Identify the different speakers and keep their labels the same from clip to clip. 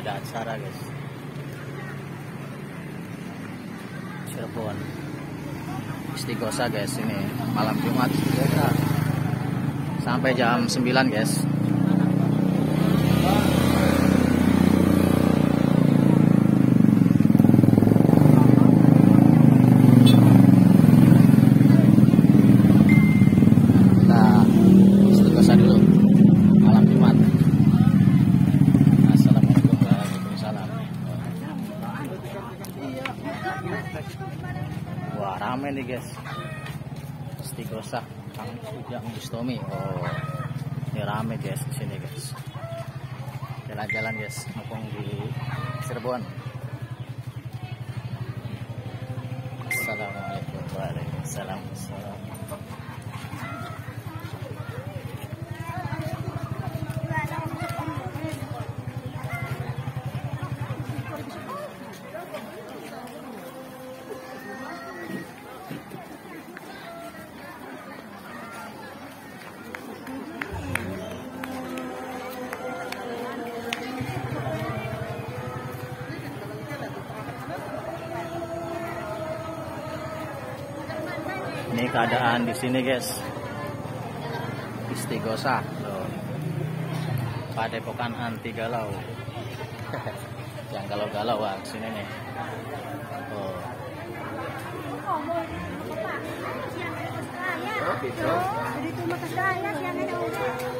Speaker 1: Sarah guys. Cirebon. Istiqosa guys ini malam Jumat. Sampai jam 9 guys Wah rame nih guys. Istiqosa Kang Ujang Bustomi Oh ini rame guys sini guys. Jalan-jalan guys Mumpung di Cirebon. Assalamualaikum warahmatullahi wabarakatuh Ini keadaan di sini guys. Istiqosa. Loh. Padepokan anti galau. Yang galau-galau wah sini nih. Oh.
Speaker 2: Jadi cuma ke saya siangnya ada udah.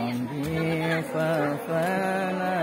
Speaker 1: on 纷纷来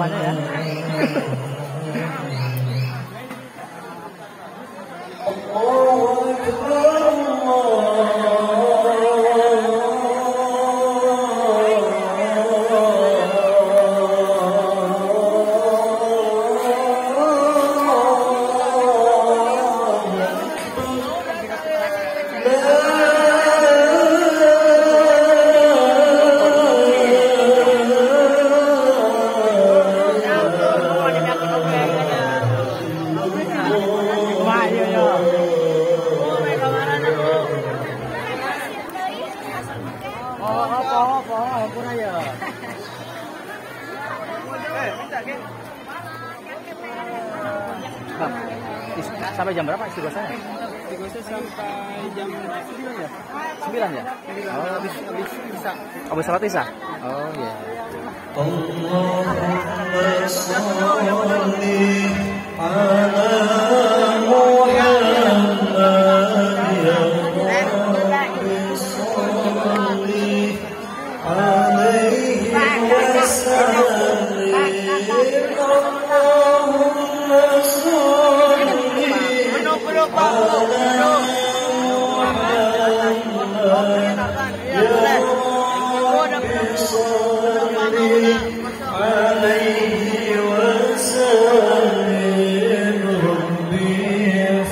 Speaker 1: one of them. Eh, sampai jam berapa istri
Speaker 3: saya? sampai jam 9 ya?
Speaker 1: 9 ya? Oh, habis habis. Oh, habis salat isa? Oh iya. Allahumma shalli ala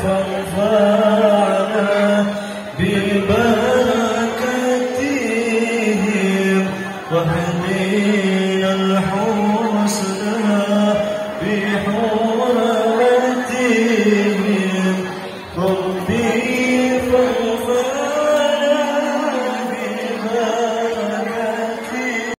Speaker 1: فارفع